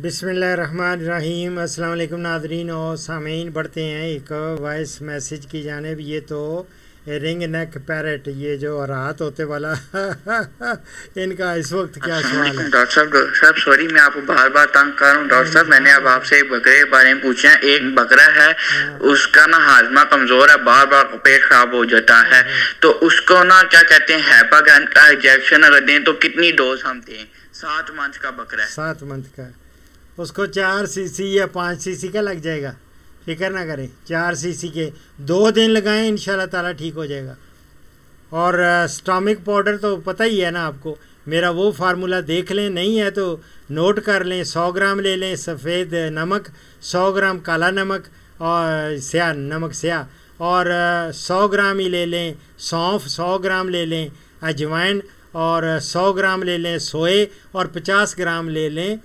बिसमीम अल्लाम नादरीन और सामीन बढ़ते हैं एक वॉइस मैसेज की जानेब। ये तो रिंग नेक पैरट ये जो राहत होते वाला। इनका इस वक्त क्या सवाल है? डॉक्टर साहब। डॉक्टर साहब सॉरी मैं आपको बार बार तंग कर रहा हूँ। डॉक्टर साहब मैंने अब आपसे एक बकरे के बारे में पूछा है। एक बकरा है हाँ। उसका ना हाजमा कमज़ोर है बार बार पेट खराब हो जाता है। हाँ। तो उसको ना क्या कहते हैं हैपागन का इंजेक्शन अगर दें तो कितनी डोज हम दें? सात मंथ का बकरा है। सात मंथ का। उसको चार सीसी या पाँच सीसी का लग जाएगा। फ़िक्र ना करें। चार सीसी के दो दिन लगाएँ इन ताला ठीक हो जाएगा। और स्टॉमिक पाउडर तो पता ही है ना आपको। मेरा वो फार्मूला देख लें, नहीं है तो नोट कर लें, सौ ग्राम ले लें, सफ़ेद नमक, सौ ग्राम काला नमक और स्या, नमक स्या। और सौ ग्राम ही ले लें, सौंफ सौ ग्राम ले लें, अजवाइन और सौ ग्राम ले लें, सोए और पचास ग्राम ले लें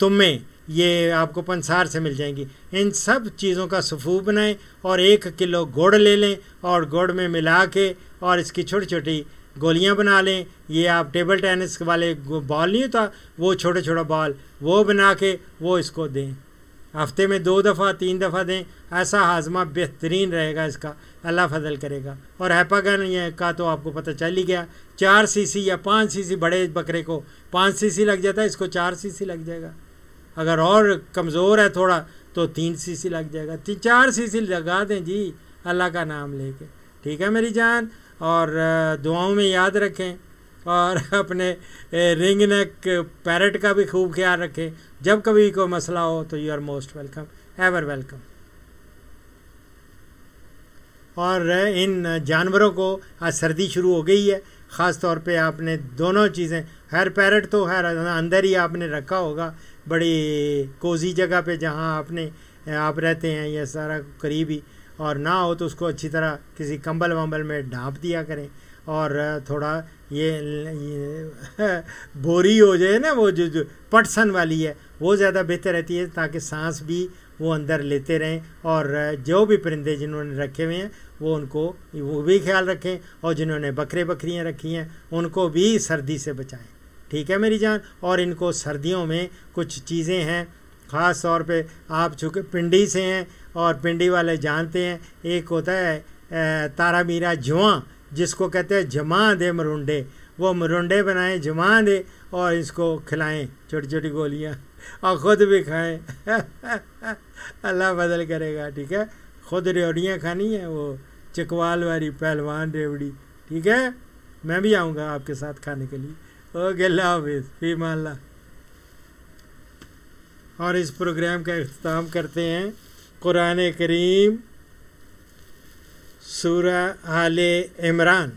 तुम्हें ये आपको पंसार से मिल जाएँगी। इन सब चीज़ों का सफू बनाएँ और एक किलो गुड़ ले लें और गुड़ में मिला के और इसकी छोटी छोटी गोलियाँ बना लें। ये आप टेबल टेनिस वाले बॉल नहीं होता, वो छोटा छोटा बॉल, वो बना के वो इसको दें। हफ़्ते में दो दफ़ा, तीन दफ़ा दें, ऐसा हाजमा बेहतरीन रहेगा इसका। अल्लाह फजल करेगा। और हैपागन का तो आपको पता चल ही गया, चार सीसी या पाँच सीसी बड़े बकरे को, पाँच सीसी लग जाता है, इसको चार सीसी लग जाएगा। अगर और कमज़ोर है थोड़ा तो तीन सीसी लग जाएगा। तीन चार सीसी लगा दें जी, अल्लाह का नाम लेके। ठीक है मेरी जान? और दुआओं में याद रखें। और अपने रिंग नेक पैरट का भी खूब ख्याल रखें। जब कभी कोई मसला हो तो you are most welcome ever welcome और इन जानवरों को आज सर्दी शुरू हो गई है। ख़ास तौर पे आपने दोनों चीज़ें, हर पैरट तो हर अंदर ही आपने रखा होगा। बड़ी कोजी जगह पे जहाँ आपने आप रहते हैं या सारा करीबी। और ना हो तो उसको अच्छी तरह किसी कंबल वंबल में ढाँप दिया करें। और थोड़ा ये, ये बोरी हो जाए ना वो जो जो पटसन वाली है वो ज़्यादा बेहतर रहती है ताकि सांस भी वो अंदर लेते रहें और जो भी परिंदे जिन्होंने रखे हुए हैं वो उनको वो भी ख्याल रखें और जिन्होंने बकरे बकरियाँ रखी हैं उनको भी सर्दी से बचाएँ। ठीक है मेरी जान? और इनको सर्दियों में कुछ चीज़ें हैं ख़ास तौर पे आप चूँकि पिंडी से हैं और पिंडी वाले जानते हैं एक होता है तारा मीरा जुआ जिसको कहते हैं जमा दे मरुंडे, वो मरुंडे बनाएँ, जमा दे और इसको खिलाएँ छोटी छोटी गोलियाँ और ख़ुद भी खाएँ। अल्लाह बदल करेगा, ठीक है? खुद रेवड़ियाँ खानी है, वो चकवाल वाली पहलवान रेवड़ी, ठीक है? मैं भी आऊँगा आपके साथ खाने के लिए। ओके, अल्लाह हाफिज़। फ़ी माल्ला और इस प्रोग्राम का अख्ताम करते हैं कुरान करीम। सूरह आल इमरान।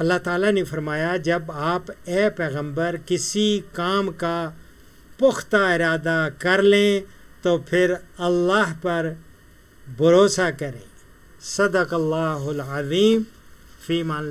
अल्लाह ताला ने फरमाया, जब आप ए पैगंबर किसी काम का पुख्ता इरादा कर लें तो फिर अल्लाह पर भरोसा करें। सदक अल्लाज़ीम फ़ीमान